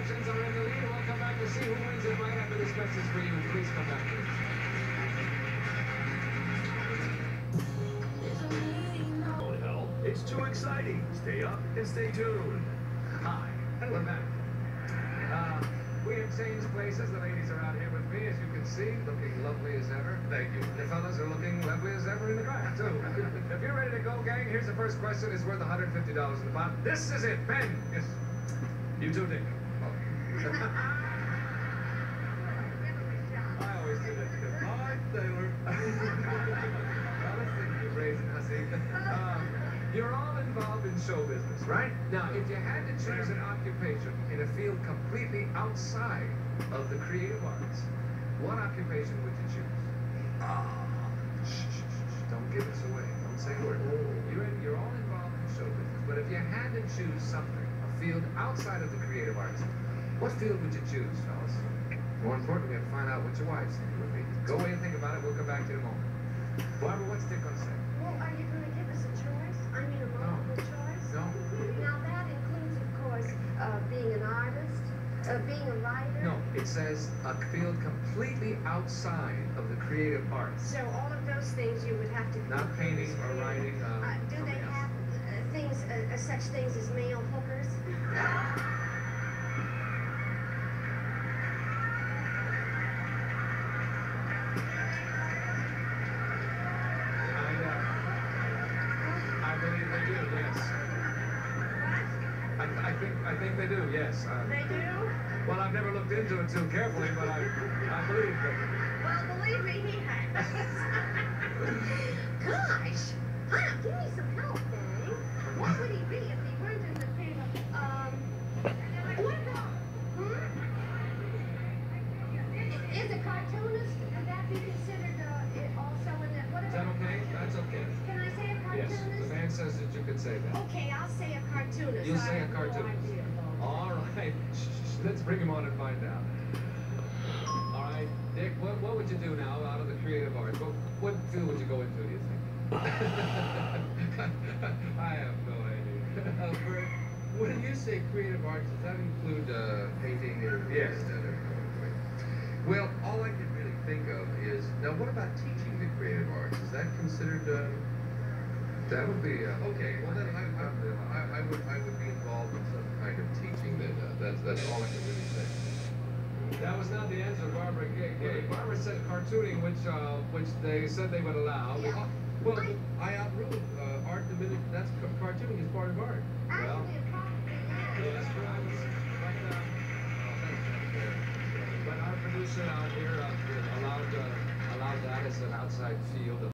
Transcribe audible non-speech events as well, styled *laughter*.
Productions are in the lead. We'll come back to see who wins it right after this message for you. Please come back. Oh, hell. It's too exciting. Stay up and stay tuned. Hi, and we're back. Uh, we have changed places. The ladies are out here with me, as you can see, looking lovely as ever. Thank you. The fellas are looking lovely as ever in the back, too. *laughs* if you're ready to go, gang, here's the first question. It's worth $150 in the pot. This is it, Ben. Yes. You too, Dick. You're all involved in show business, right? Now, if you had to choose an occupation in a field completely outside of the creative arts, what occupation would you choose? Ah, shh, shh, shh, shh, don't give us away. Don't say a word. You're, in, you're all involved in show business, but if you had to choose something, a field outside of the creative arts, what field would you choose, fellas? More importantly, we have to find out what your wives think would be. Go away and think about it. We'll come back to you in a moment. Barbara, what's Dick going to say? Well, are you going to give us a choice? I mean, a multiple choice? No. Now, that includes, of course, uh, being an artist, uh, being a writer. No, it says a field completely outside of the creative arts. So all of those things you would have to. Not painting or writing. Uh, Uh, do they have uh, things, uh, such things as male think I think they do. Yes. Uh, They do? well, I've never looked into it too carefully, but I I believe that. Well, believe me, he has. *laughs* Gosh, huh, give me some help, Dang. What would he be if he weren't in the field um, what about, hmm? Is a cartoonist, could say that. Okay, I'll say a cartoonist. You I say a have no cartoonist. All right. *laughs* Let's bring him on and find out. All right, Dick. What, what would you do now out of the creative arts? What, what field would you go into? Do you think? *laughs* I have no idea. Uh, Bert, when you say creative arts, does that include uh, painting or Yes. Well, all I can really think of is now. What about teaching the creative arts? Is that considered? Uh, That would be. Uh, okay. Well, then I, I, I, I would I would be involved in some kind of teaching. Then uh, that's that's all I can really say. That was not the answer Barbara gave. gave. Barbara said cartooning, which uh, which they said they would allow. Yeah. Well, I outruled uh, art. The minute that's ca- cartooning is part of art. Well. Actually, it probably is. Yes, perhaps. But, uh, but our producer out here uh, allowed uh, allowed that as an outside field of